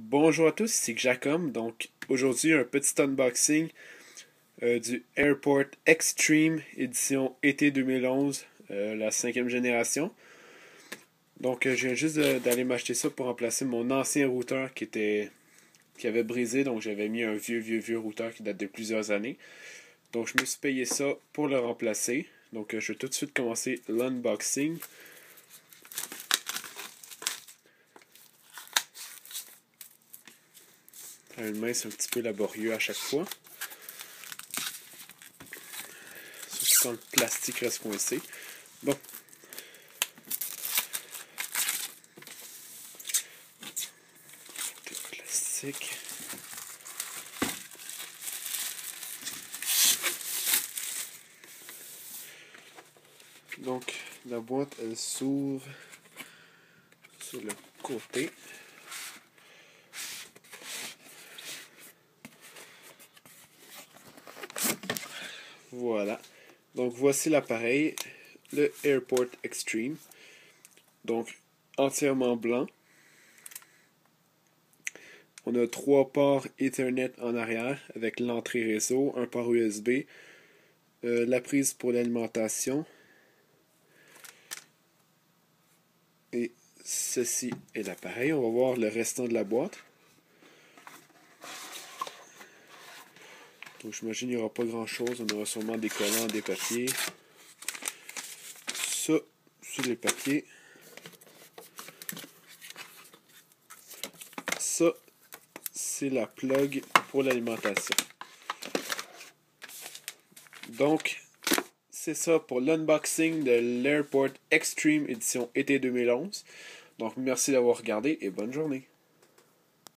Bonjour à tous, c'est Jacob. Donc aujourd'hui un petit unboxing euh, du Airport Extreme édition été 2011, euh, la cinquième génération. Donc euh, je viens juste d'aller m'acheter ça pour remplacer mon ancien routeur qui était qui avait brisé. Donc j'avais mis un vieux vieux vieux routeur qui date de plusieurs années. Donc je me suis payé ça pour le remplacer. Donc je vais tout de suite commencer l'unboxing. Une main, c'est un petit peu laborieux à chaque fois. Surtout quand le plastique reste coincé. Bon. Plastique. Donc, la boîte, elle s'ouvre sur le côté. Voilà. Donc voici l'appareil, le Airport Extreme. Donc entièrement blanc. On a trois ports Ethernet en arrière avec l'entrée réseau, un port USB, euh, la prise pour l'alimentation. Et ceci est l'appareil. On va voir le restant de la boîte. Donc j'imagine qu'il n'y aura pas grand chose. On aura sûrement des collants, des papiers. Ça, sur les papiers. Ça, c'est la plug pour l'alimentation. Donc, c'est ça pour l'unboxing de l'Airport Extreme édition été 2011. Donc, merci d'avoir regardé et bonne journée.